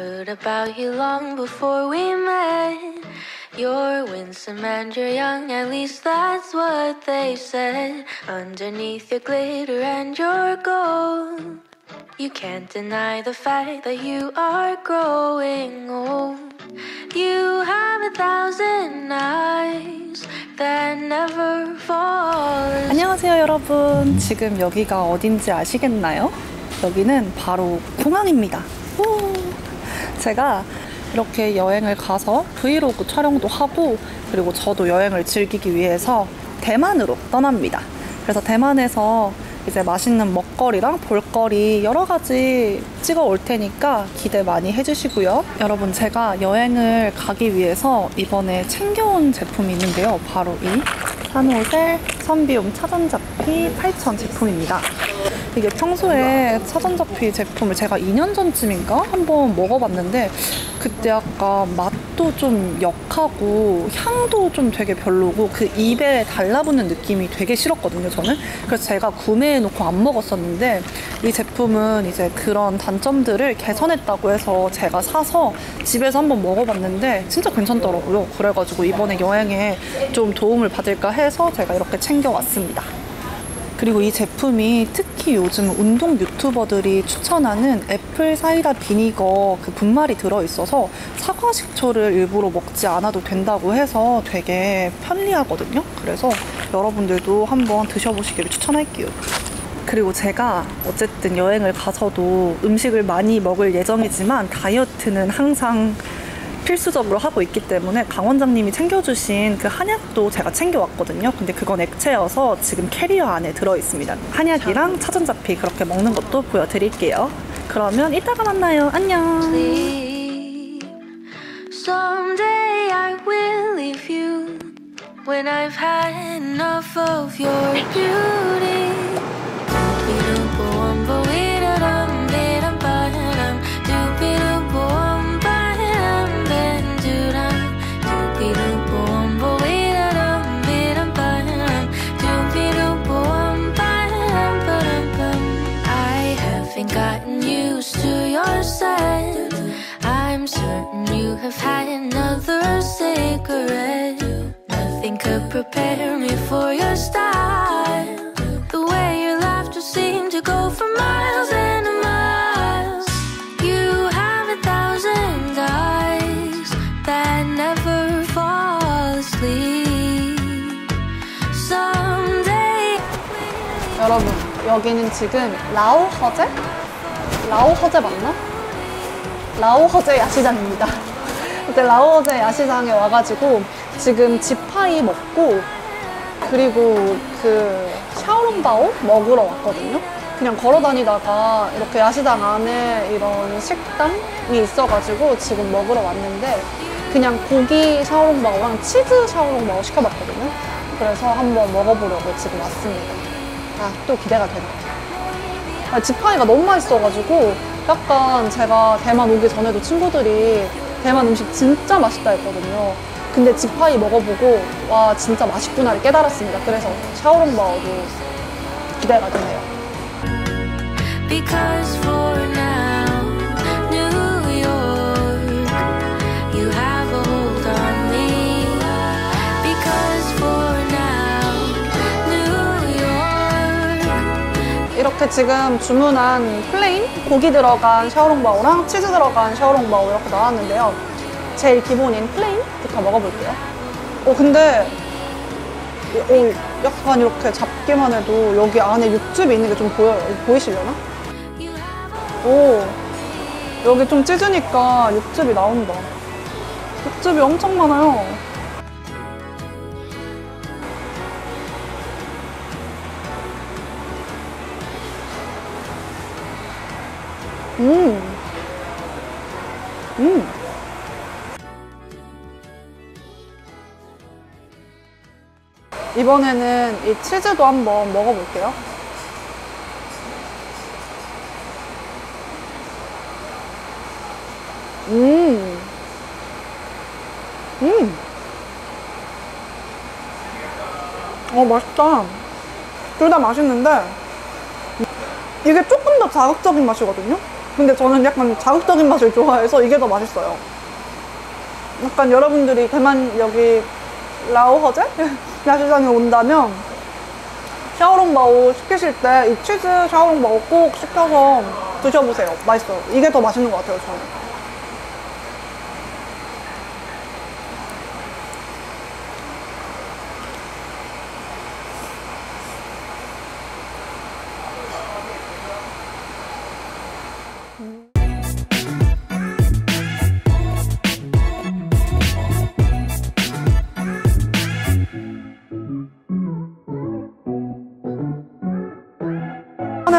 Heard about you long before we met. You're winsome and you're young, at least that's what they said. Underneath your glitter and your gold, you can't deny the fact that you are growing old. You have a thousand eyes that never fall. 안녕하세요 여러분 지금 여기가 어딘지 아시겠나요? 여기는 바로 공항입니다 오! 제가 이렇게 여행을 가서 브이로그 촬영도 하고 그리고 저도 여행을 즐기기 위해서 대만으로 떠납니다. 그래서 대만에서 이제 맛있는 먹거리랑 볼거리 여러 가지 찍어 올 테니까 기대 많이 해주시고요. 여러분, 제가 여행을 가기 위해서 이번에 챙겨온 제품이 있는데요. 바로 이 산호셀 선비움 차전잡피 8000 제품입니다. 이게 평소에 차전잡피 제품을 제가 2년 전쯤인가 한번 먹어봤는데 그때 약간 맛 도 좀 역하고 향도 좀 되게 별로고 그 입에 달라붙는 느낌이 되게 싫었거든요 저는. 그래서 제가 구매해 놓고 안 먹었었는데 이 제품은 이제 그런 단점들을 개선했다고 해서 제가 사서 집에서 한번 먹어봤는데 진짜 괜찮더라고요. 그래가지고 이번에 여행에 좀 도움을 받을까 해서 제가 이렇게 챙겨왔습니다 그리고 이 제품이 특히 요즘 운동 유튜버들이 추천하는 애플 사이다 비니거 그 분말이 들어있어서 사과 식초를 일부러 먹지 않아도 된다고 해서 되게 편리하거든요. 그래서 여러분들도 한번 드셔보시기를 추천할게요. 그리고 제가 어쨌든 여행을 가서도 음식을 많이 먹을 예정이지만 다이어트는 항상 필수적으로 하고 있기 때문에 강 원장님이 챙겨주신 그 한약도 제가 챙겨왔거든요. 근데 그건 액체여서 지금 캐리어 안에 들어있습니다. 한약이랑 차전자피 그렇게 먹는 것도 보여드릴게요. 그러면 이따가 만나요. 안녕. Someday I will leave you when I've had enough of your beauty. certain you have had another cigarette. Nothing could prepare me for your style. The way your laughter seemed to go for miles and miles. You have a thousand eyes that never fall asleep. Someday. 여러분, 여기는 지금 라오허제? 라오허제 맞나? 라오허제 야시장입니다. 그때 라오허제 야시장에 와가지고 지금 지파이 먹고 그리고 그 샤오롱바오 먹으러 왔거든요. 그냥 걸어 다니다가 이렇게 야시장 안에 이런 식당이 있어가지고 지금 먹으러 왔는데 그냥 고기 샤오롱바오랑 치즈 샤오롱바오 시켜봤거든요. 그래서 한번 먹어보려고 지금 왔습니다. 아, 또 기대가 되네. 아, 지파이가 너무 맛있어가지고 약간 제가 대만 오기 전에도 친구들이 대만 음식 진짜 맛있다 했거든요. 근데 지파이 먹어보고 와 진짜 맛있구나를 깨달았습니다. 그래서 샤오롱바오도 기대가 되네요. 이렇게 지금 주문한 plain 고기 들어간 샤오롱바오랑 치즈 들어간 샤오롱바오 이렇게 나왔는데요. 제일 기본인 plain부터 먹어볼게요. 어 근데 어, 약간 이렇게 잡기만 해도 여기 안에 육즙이 있는 게 좀 보여요. 보이시려나? 오 여기 좀 찢으니까 육즙이 나온다. 육즙이 엄청 많아요. 음. 음. 이번에는 이 치즈도 한번 먹어볼게요. 음. 음. 어, 맛있다. 둘 다 맛있는데, 이게 조금 더 자극적인 맛이거든요? 근데 저는 약간 자극적인 맛을 좋아해서 이게 더 맛있어요. 약간 여러분들이 대만 여기 라오허제 야시장에 온다면 샤오롱바오 시키실 때 이 치즈 샤오롱바오 꼭 시켜서 드셔보세요. 맛있어요. 이게 더 맛있는 것 같아요, 저는.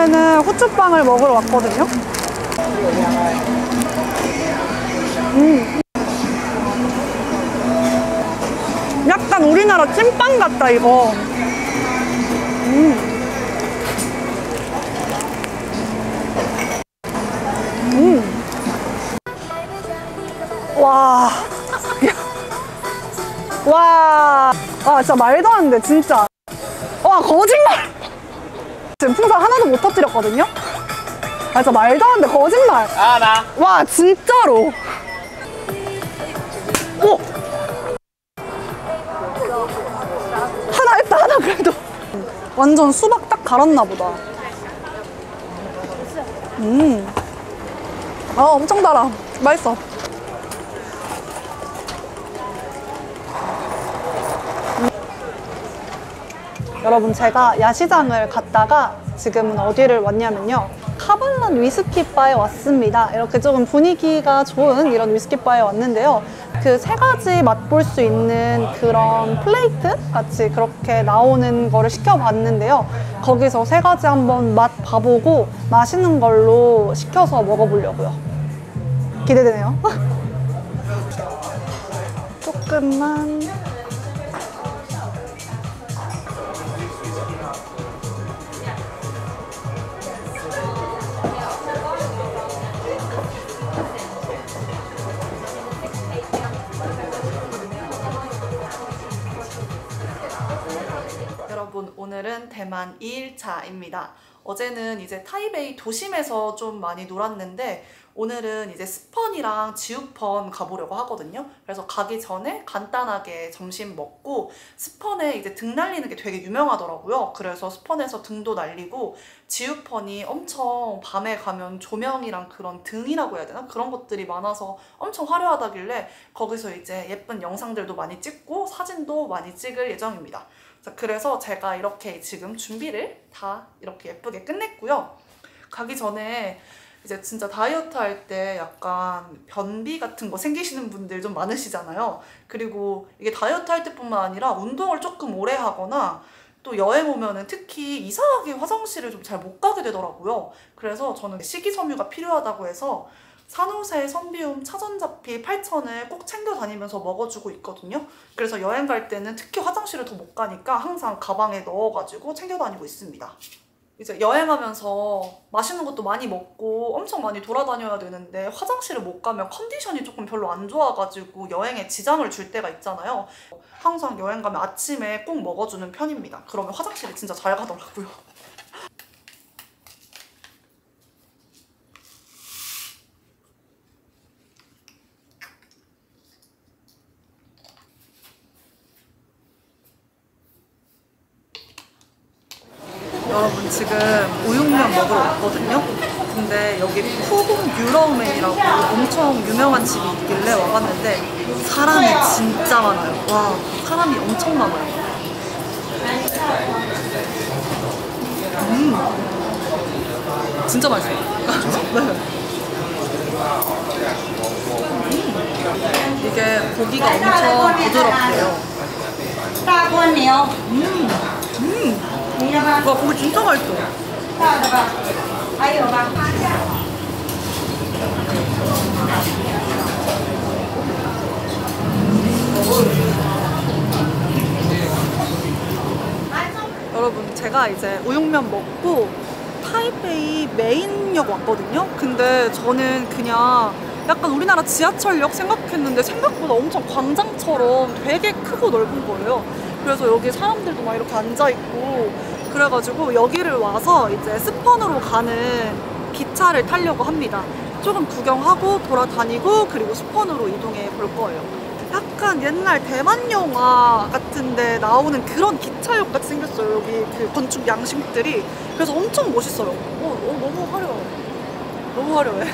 이번에는 후추빵을 먹으러 왔거든요. 음. 약간 우리나라 찐빵 같다, 이거. 음. 음. 와. 와. 아, 진짜 말도 안 돼, 진짜. 와, 거짓말! 지금 풍선 하나도 못 터뜨렸거든요? 아, 진짜 말도 안 돼, 거짓말. 아, 나. 와, 진짜로. 오! 하나 했다, 하나 그래도. 완전 수박 딱 갈았나 보다. 음. 아, 엄청 달아. 맛있어. 여러분 제가 야시장을 갔다가 지금은 어디를 왔냐면요. 카발란 위스키 바에 왔습니다. 이렇게 조금 분위기가 좋은 이런 위스키 바에 왔는데요. 그 세 가지 맛볼 수 있는 그런 플레이트 같이 그렇게 나오는 거를 시켜봤는데요. 거기서 세 가지 한번 맛 봐보고 맛있는 걸로 시켜서 먹어보려고요. 기대되네요. 조금만 여러분 오늘은 대만 2일차입니다. 어제는 이제 타이베이 도심에서 좀 많이 놀았는데 오늘은 이제 스펀이랑 지우펀 가보려고 하거든요. 그래서 가기 전에 간단하게 점심 먹고 스펀에 이제 등 날리는 게 되게 유명하더라고요. 그래서 스펀에서 등도 날리고 지우펀이 엄청 밤에 가면 조명이랑 그런 등이라고 해야 되나? 그런 것들이 많아서 엄청 화려하다길래 거기서 이제 예쁜 영상들도 많이 찍고 사진도 많이 찍을 예정입니다. 자, 그래서 제가 이렇게 지금 준비를 다 이렇게 예쁘게 끝냈고요. 가기 전에 이제 진짜 다이어트 할 때 약간 변비 같은 거 생기시는 분들 좀 많으시잖아요. 그리고 이게 다이어트 할 때뿐만 아니라 운동을 조금 오래 하거나 또 여행 오면은 특히 이상하게 화장실을 좀 잘 못 가게 되더라고요. 그래서 저는 식이섬유가 필요하다고 해서 산호세 선비움 차전자피 8천을 꼭 챙겨 다니면서 먹어주고 있거든요. 그래서 여행 갈 때는 특히 화장실을 더 못 가니까 항상 가방에 넣어가지고 챙겨 다니고 있습니다. 이제 여행하면서 맛있는 것도 많이 먹고 엄청 많이 돌아다녀야 되는데 화장실을 못 가면 컨디션이 조금 별로 안 좋아가지고 여행에 지장을 줄 때가 있잖아요. 항상 여행 가면 아침에 꼭 먹어주는 편입니다. 그러면 화장실이 진짜 잘 가더라고요. 여러분 지금 우육면 먹으러 왔거든요 근데 여기 포봉 유러맨이라고 엄청 유명한 집이 있길래 와봤는데 사람이 진짜 많아요 와 사람이 엄청 많아요 음 진짜 맛있어요 네. 음. 이게 고기가 엄청 부드럽대요 따구웠네요 음. 음. 와 그거 진짜 맛있어. 여러분 제가 이제 우육면 먹고 타이베이 메인역 왔거든요? 근데 저는 그냥 약간 우리나라 지하철역 생각했는데 생각보다 엄청 광장처럼 되게 크고 넓은 거예요. 그래서 여기 사람들도 막 이렇게 앉아 있고 그래가지고 여기를 와서 이제 스펀으로 가는 기차를 타려고 합니다. 조금 구경하고 돌아다니고 그리고 스펀으로 이동해 볼 거예요. 약간 옛날 대만 영화 같은데 나오는 그런 기차역 같이 생겼어요. 여기 그 건축 양식들이. 그래서 엄청 멋있어요. 어, 어, 너무 화려해. 너무 화려해.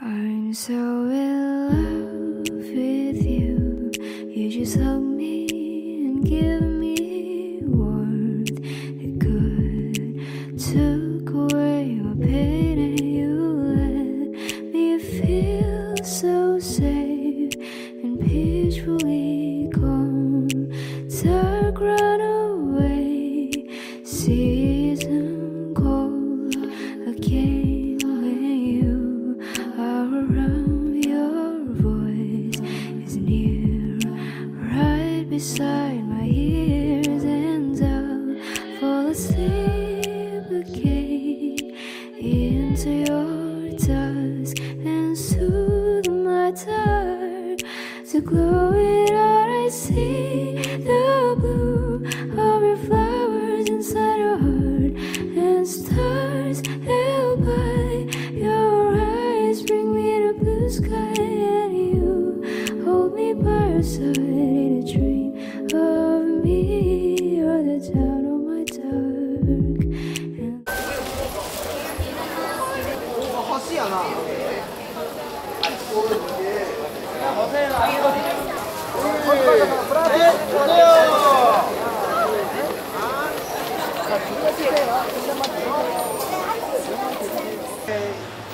I'm so in love with you. You just hug give glue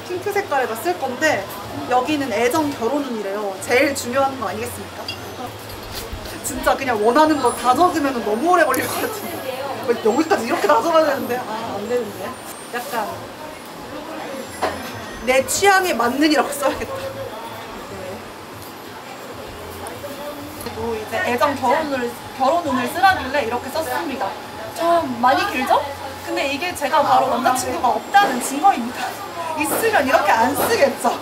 핑크 색깔에다 쓸 건데 여기는 애정 결혼운이래요. 제일 중요한 거 아니겠습니까? 진짜 그냥 원하는 거 다 적으면 너무 오래 걸릴 것 같은데 왜 여기까지 이렇게 다 적어야 되는데 아 안 되는데 약간 내 취향에 맞는 이라고 써야겠다. 그리고 이제 애정 결혼을 결혼운을 쓰라길래 이렇게 썼습니다. 좀 많이 길죠? 근데 이게 제가 바로 남자친구가 없다는 증거입니다. 있으면 이렇게 안 쓰겠죠.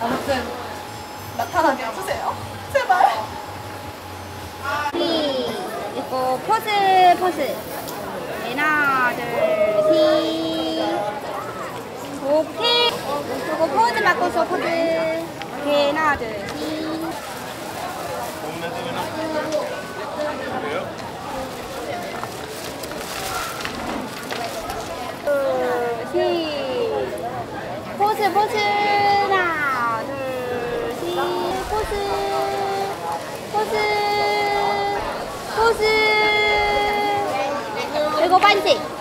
아무튼 나타나게 해주세요. 제발. 이거 포즈 포즈 하나 둘셋 오케이 이거 포즈 바꿔서 포즈 오케이 하나 둘셋 둘셋 포즈 포즈 하나 둘셋 포즈 포즈 포즈 일곱 번째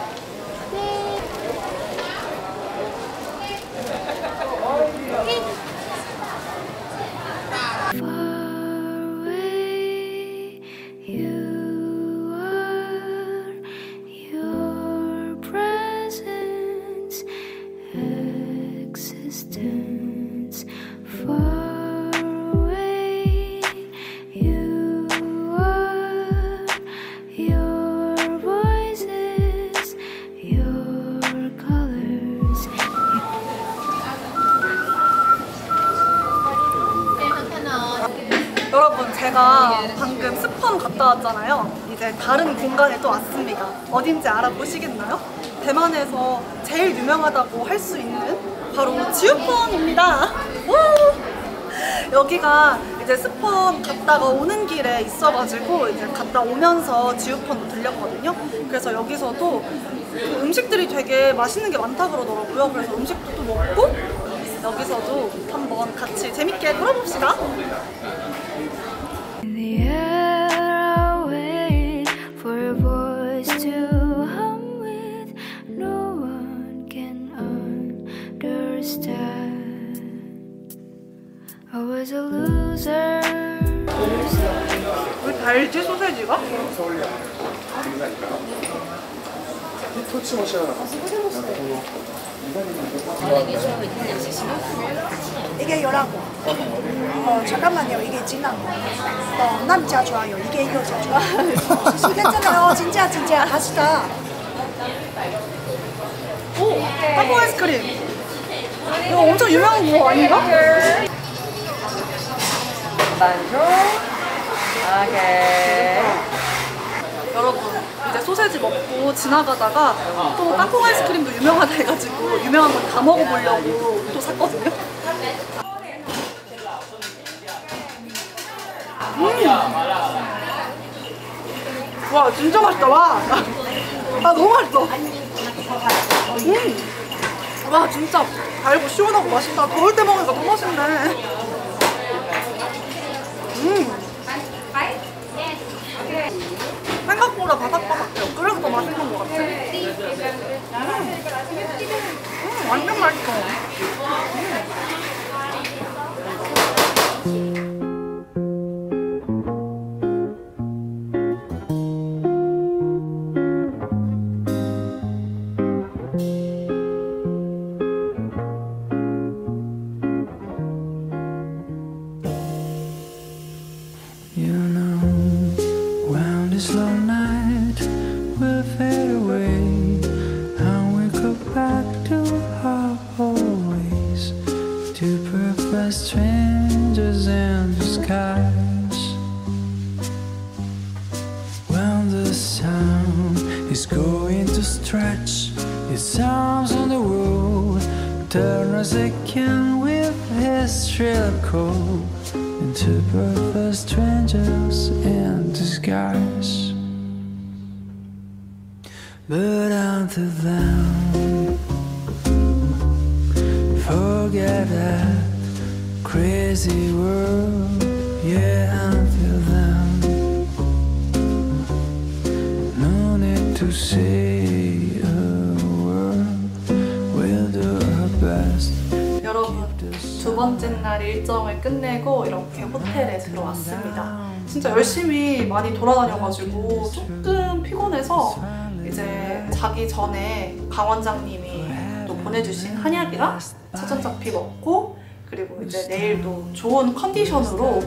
제가 방금 스펀 갔다 왔잖아요. 이제 다른 공간에 또 왔습니다. 어딘지 알아보시겠나요? 대만에서 제일 유명하다고 할 수 있는 바로 지우펀입니다. 우! 여기가 이제 스펀 갔다가 오는 길에 있어가지고 이제 갔다 오면서 지우펀도 들렸거든요. 그래서 여기서도 그 음식들이 되게 맛있는 게 많다 그러더라고요. 그래서 음식도 또 먹고 여기서도 한번 같이 재밌게 놀아봅시다. 달지 소세지가? 이게 열하고 어 잠깐만요 이게 진한 거 어, 남자 좋아요 이게 여자 좋아요 괜찮아요 진짜 진짜 맛있다 오! 타코 아이스크림! 이거 엄청 유명한 거 아닌가? 여러분 이제 이제 소세지 먹고 지나가다가 또 땅콩 아이스크림도 유명하다 해가지고 유명한 건 다 먹어보려고 또 샀거든요. 음. 와 진짜 맛있다 와. 아 너무 맛있어. 음. 와 진짜 달고 시원하고 맛있다. 더울 때 먹으니까 더 맛있네. 음. 생각보다 바삭바삭해요. 그래서 더 맛있는 것 같아. 음. 음, 완전 맛있어. Is going to stretch his arms on the road, turn as it can with his shrill call into perfect strangers in disguise. But until then, forget that crazy world. Yeah, to say a word. We'll do our best. 여러분 두 번째 날 일정을 끝내고 이렇게 호텔에 들어왔습니다. 진짜 열심히 많이 돌아다녀가지고 조금 피곤해서 이제 자기 전에 강 원장님이 또 보내주신 한약이랑 사전자피 먹고 그리고 이제 내일도 좋은 컨디션으로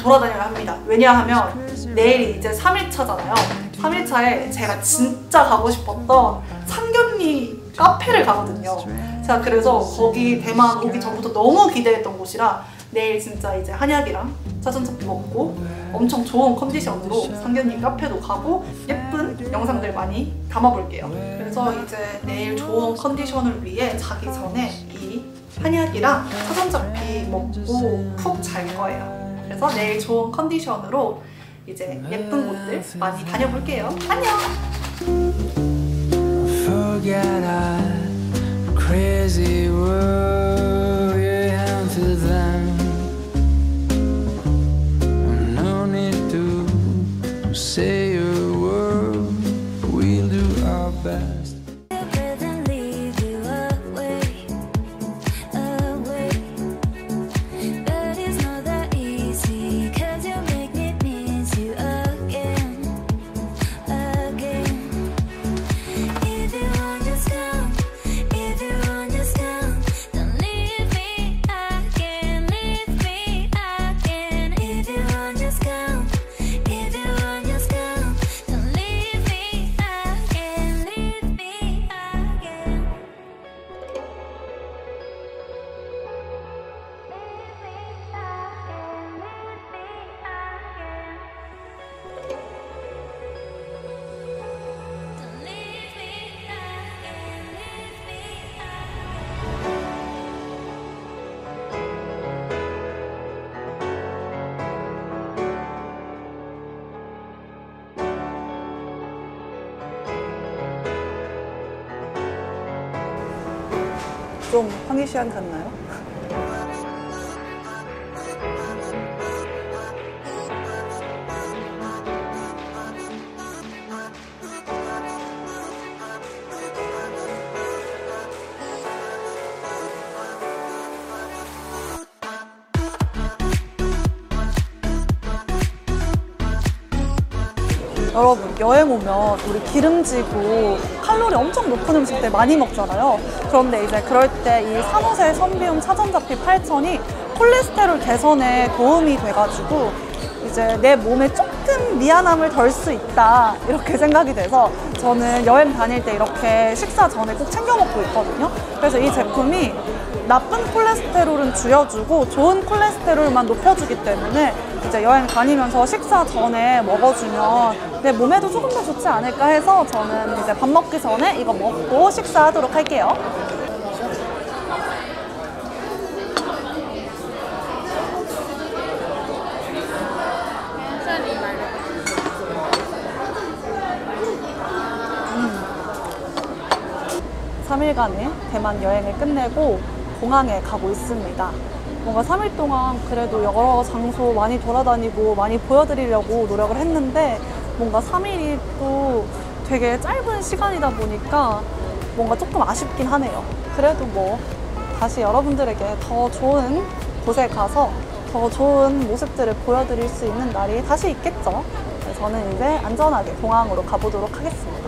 돌아다녀야 합니다. 왜냐하면 내일이 이제 3일차잖아요. 3일차에 제가 진짜 가고 싶었던 상견니 카페를 가거든요. 제가 그래서 거기 대만 오기 전부터 너무 기대했던 곳이라 내일 진짜 이제 한약이랑 사전차피 먹고 엄청 좋은 컨디션으로 상견니 카페도 가고 예쁜 영상들 많이 담아볼게요. 그래서 이제 내일 좋은 컨디션을 위해 자기 전에 이 한약이랑 사전자피 먹고 푹 잘 거예요. 그래서 내일 좋은 컨디션으로 이제 예쁜 곳들 많이 다녀볼게요. 안녕! 좀 황희시안 같나요? 여러분 여행 오면 우리 기름지고 칼로리 엄청 높은 음식들 많이 먹잖아요. 그런데 이제 그럴 때 이 산호세 선비움 사전자피 8천이 콜레스테롤 개선에 도움이 돼가지고 이제 내 몸에 조금 미안함을 덜 수 있다 이렇게 생각이 돼서 저는 여행 다닐 때 이렇게 식사 전에 꼭 챙겨 먹고 있거든요. 그래서 이 제품이 나쁜 콜레스테롤은 줄여주고 좋은 콜레스테롤만 높여주기 때문에 이제 여행 다니면서 식사 전에 먹어주면 내 몸에도 조금 더 좋지 않을까 해서 저는 이제 밥 먹기 전에 이거 먹고 식사하도록 할게요. 삼일간의 대만 여행을 끝내고 공항에 가고 있습니다. 뭔가 3일 동안 그래도 여러 장소 많이 돌아다니고 많이 보여드리려고 노력을 했는데 뭔가 3일이 또 되게 짧은 시간이다 보니까 뭔가 조금 아쉽긴 하네요. 그래도 뭐 다시 여러분들에게 더 좋은 곳에 가서 더 좋은 모습들을 보여드릴 수 있는 날이 다시 있겠죠. 네, 저는 이제 안전하게 공항으로 가보도록 하겠습니다.